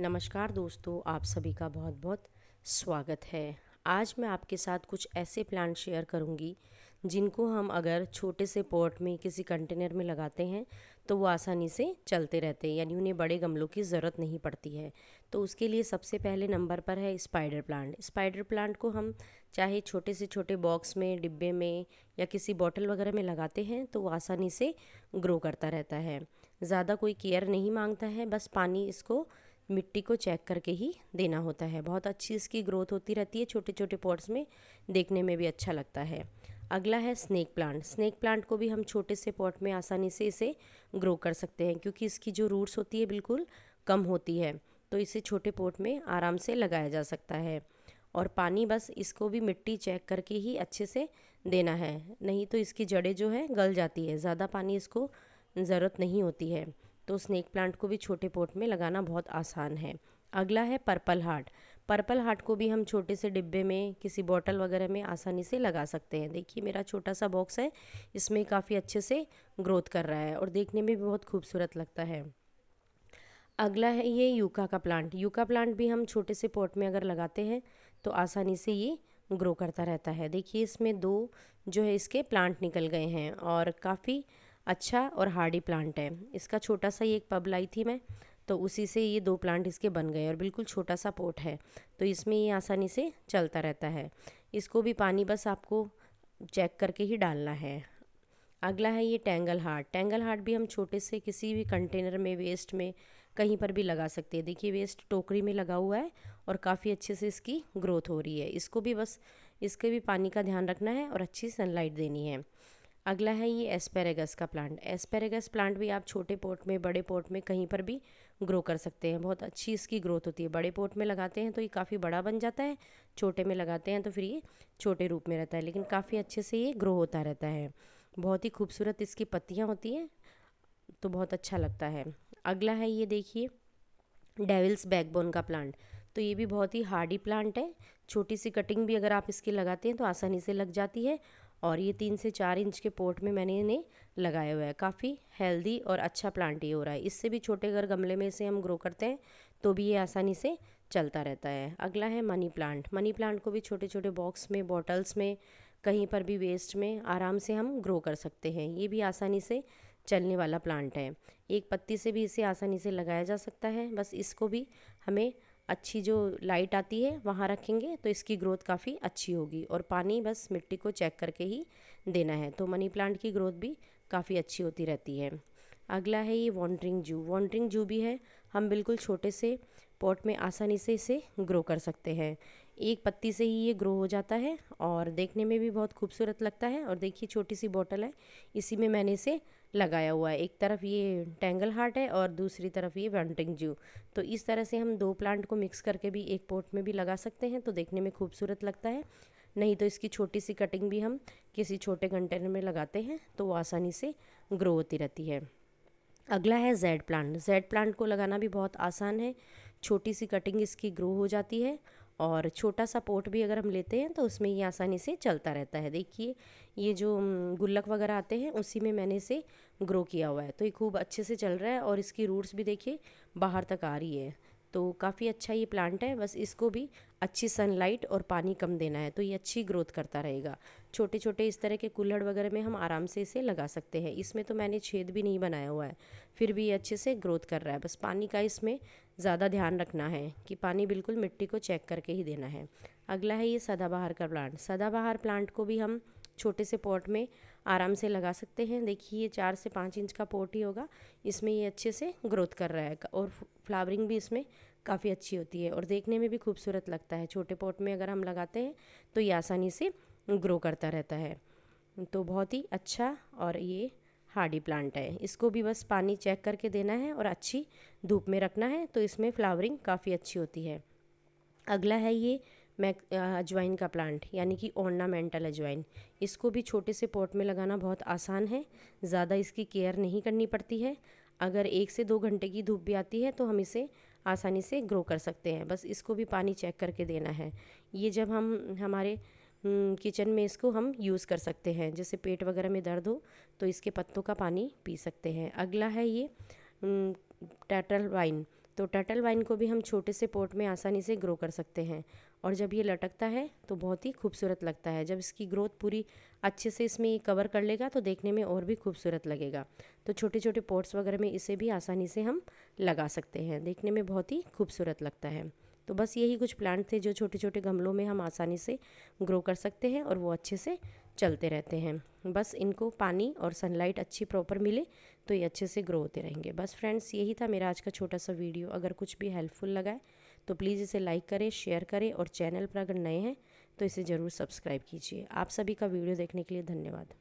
नमस्कार दोस्तों, आप सभी का बहुत बहुत स्वागत है। आज मैं आपके साथ कुछ ऐसे प्लांट शेयर करूँगी, जिनको हम अगर छोटे से पॉट में किसी कंटेनर में लगाते हैं तो वो आसानी से चलते रहते हैं, यानी उन्हें बड़े गमलों की ज़रूरत नहीं पड़ती है। तो उसके लिए सबसे पहले नंबर पर है स्पाइडर प्लांट स्पाइडर प्लांट को हम चाहे छोटे से छोटे बॉक्स में, डिब्बे में या किसी बॉटल वगैरह में लगाते हैं तो वो आसानी से ग्रो करता रहता है। ज़्यादा कोई केयर नहीं माँगता है, बस पानी इसको मिट्टी को चेक करके ही देना होता है। बहुत अच्छी इसकी ग्रोथ होती रहती है छोटे छोटे पॉट्स में देखने में भी अच्छा लगता है। अगला है स्नेक प्लांट स्नेक प्लांट को भी हम छोटे से पॉट में आसानी से इसे ग्रो कर सकते हैं, क्योंकि इसकी जो रूट्स होती है बिल्कुल कम होती है तो इसे छोटे पॉट में आराम से लगाया जा सकता है। और पानी बस इसको भी मिट्टी चेक करके ही अच्छे से देना है, नहीं तो इसकी जड़ें जो है गल जाती है। ज़्यादा पानी इसको ज़रूरत नहीं होती है। तो स्नेक प्लांट को भी छोटे पोट में लगाना बहुत आसान है। अगला है पर्पल हार्ट पर्पल हार्ट को भी हम छोटे से डिब्बे में, किसी बॉटल वगैरह में आसानी से लगा सकते हैं। देखिए, मेरा छोटा सा बॉक्स है, इसमें काफ़ी अच्छे से ग्रोथ कर रहा है और देखने में भी बहुत खूबसूरत लगता है। अगला है ये यूका का प्लांट यूका प्लांट भी हम छोटे से पॉट में अगर लगाते हैं तो आसानी से ये ग्रो करता रहता है। देखिए, इसमें दो जो है, इसके प्लांट निकल गए हैं और काफ़ी अच्छा और हार्डी प्लांट है। इसका छोटा सा ये एक पब लाई थी मैं तो उसी से ये दो प्लांट इसके बन गए और बिल्कुल छोटा सा पोट है तो इसमें ये आसानी से चलता रहता है। इसको भी पानी बस आपको चेक करके ही डालना है। अगला है ये टेंगल हार्ट। टेंगल हार्ट भी हम छोटे से किसी भी कंटेनर में, वेस्ट में कहीं पर भी लगा सकते हैं। देखिए, वेस्ट टोकरी में लगा हुआ है और काफ़ी अच्छे से इसकी ग्रोथ हो रही है। इसको भी बस, इसके भी पानी का ध्यान रखना है और अच्छी सनलाइट देनी है। अगला है ये एस्पेरेगस का प्लांट। एस्पेरेगस प्लांट भी आप छोटे पोट में, बड़े पोट में कहीं पर भी ग्रो कर सकते हैं। बहुत अच्छी इसकी ग्रोथ होती है। बड़े पोट में लगाते हैं तो ये काफ़ी बड़ा बन जाता है, छोटे में लगाते हैं तो फिर ये छोटे रूप में रहता है। लेकिन काफ़ी अच्छे से ये ग्रो होता रहता है। बहुत ही खूबसूरत इसकी पत्तियाँ होती हैं तो बहुत अच्छा लगता है। अगला है ये देखिए डेविल्स बैकबोन का प्लांट तो ये भी बहुत ही हार्डी प्लांट है। छोटी सी कटिंग भी अगर आप इसकी लगाते हैं तो आसानी से लग जाती है। और ये तीन से चार इंच के पोट में मैंने इन्हें लगाया हुआ है। काफ़ी हेल्दी और अच्छा प्लांट ये हो रहा है। इससे भी छोटे अगर गमले में से हम ग्रो करते हैं तो भी ये आसानी से चलता रहता है। अगला है मनी प्लांट। मनी प्लांट को भी छोटे छोटे बॉक्स में, बॉटल्स में, कहीं पर भी वेस्ट में आराम से हम ग्रो कर सकते हैं। ये भी आसानी से चलने वाला प्लांट है। एक पत्ती से भी इसे आसानी से लगाया जा सकता है। बस इसको भी हमें अच्छी जो लाइट आती है, वहाँ रखेंगे तो इसकी ग्रोथ काफ़ी अच्छी होगी। और पानी बस मिट्टी को चेक करके ही देना है। तो मनी प्लांट की ग्रोथ भी काफ़ी अच्छी होती रहती है। अगला है ये वॉन्ड्रिंग जू वॉन्ड्रिंग जू भी है। हम बिल्कुल छोटे से पॉट में आसानी से इसे ग्रो कर सकते हैं। एक पत्ती से ही ये ग्रो हो जाता है और देखने में भी बहुत खूबसूरत लगता है और देखिए छोटी सी बॉटल है, इसी में मैंने इसे लगाया हुआ है। एक तरफ़ ये टेंगल हार्ट है और दूसरी तरफ़ ये वेंटिंग जू तो इस तरह से हम दो प्लांट को मिक्स करके भी एक पोट में भी लगा सकते हैं तो देखने में खूबसूरत लगता है। नहीं तो इसकी छोटी सी कटिंग भी हम किसी छोटे कंटेनर में लगाते हैं तो वो आसानी से ग्रो होती रहती है। अगला है जेड प्लांट जेड प्लांट को लगाना भी बहुत आसान है। छोटी सी कटिंग इसकी ग्रो हो जाती है और छोटा सा पोट भी अगर हम लेते हैं तो उसमें ये आसानी से चलता रहता है। देखिए, ये जो गुल्लक वगैरह आते हैं, उसी में मैंने इसे ग्रो किया हुआ है। तो ये खूब अच्छे से चल रहा है और इसकी रूट्स भी देखिए बाहर तक आ रही है। तो काफ़ी अच्छा ये प्लांट है, बस इसको भी अच्छी सनलाइट और पानी कम देना है तो ये अच्छी ग्रोथ करता रहेगा। छोटे छोटे इस तरह के कुल्हड़ वगैरह में हम आराम से इसे लगा सकते हैं। इसमें तो मैंने छेद भी नहीं बनाया हुआ है, फिर भी ये अच्छे से ग्रोथ कर रहा है। बस पानी का इसमें ज़्यादा ध्यान रखना है कि पानी बिल्कुल मिट्टी को चेक करके ही देना है। अगला है ये सदाबहार का प्लांट। सदाबहार प्लांट को भी हम छोटे से पॉट में आराम से लगा सकते हैं। देखिए ये चार से पाँच इंच का पॉट ही होगा। इसमें ये अच्छे से ग्रोथ कर रहा है और फ्लावरिंग भी इसमें काफ़ी अच्छी होती है और देखने में भी खूबसूरत लगता है। छोटे पॉट में अगर हम लगाते हैं तो ये आसानी से ग्रो करता रहता है। तो बहुत ही अच्छा और ये हार्डी प्लांट है। इसको भी बस पानी चेक करके देना है और अच्छी धूप में रखना है तो इसमें फ्लावरिंग काफ़ी अच्छी होती है। अगला है ये मैक, अजवाइन का प्लांट, यानी कि ऑर्नामेंटल अजवाइन। इसको भी छोटे से पॉट में लगाना बहुत आसान है, ज़्यादा इसकी केयर नहीं करनी पड़ती है। अगर एक से दो घंटे की धूप भी आती है तो हम इसे आसानी से ग्रो कर सकते हैं। बस इसको भी पानी चेक करके देना है। ये जब हम, हमारे किचन में इसको हम यूज़ कर सकते हैं। जैसे पेट वगैरह में दर्द हो तो इसके पत्तों का पानी पी सकते हैं। अगला है ये टैटल वाइन। तो टर्टल वाइन को भी हम छोटे से पोट में आसानी से ग्रो कर सकते हैं। और जब ये लटकता है तो बहुत ही खूबसूरत लगता है। जब इसकी ग्रोथ पूरी अच्छे से इसमें कवर कर लेगा तो देखने में और भी खूबसूरत लगेगा। तो छोटे छोटे पोट्स वगैरह में इसे भी आसानी से हम लगा सकते हैं। देखने में बहुत ही खूबसूरत लगता है। तो बस यही कुछ प्लांट थे जो छोटे छोटे गमलों में हम आसानी से ग्रो कर सकते हैं और वो अच्छे से चलते रहते हैं। बस इनको पानी और सनलाइट अच्छी प्रॉपर मिले तो ये अच्छे से ग्रो होते रहेंगे। बस फ्रेंड्स यही था मेरा आज का छोटा सा वीडियो अगर कुछ भी हेल्पफुल लगा है तो प्लीज़ इसे लाइक करें शेयर करें और चैनल पर अगर नए हैं तो इसे ज़रूर सब्सक्राइब कीजिए। आप सभी का वीडियो देखने के लिए धन्यवाद।